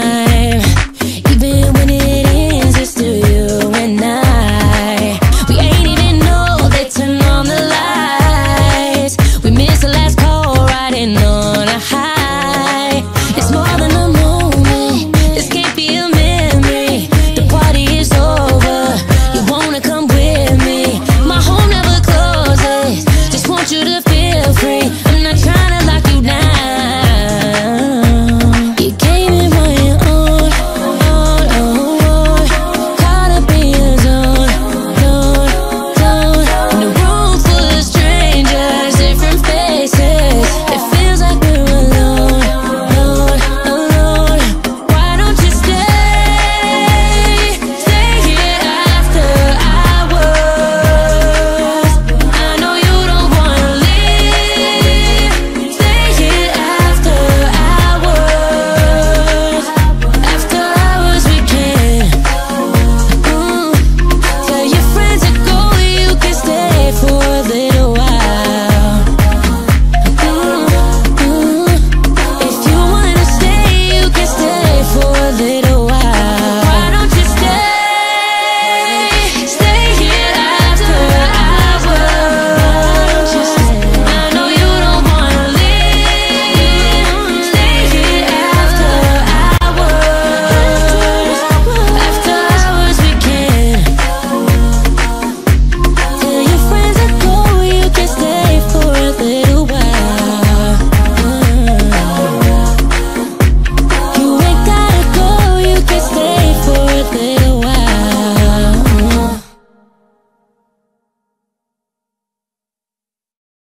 time, even when it ends, it's still.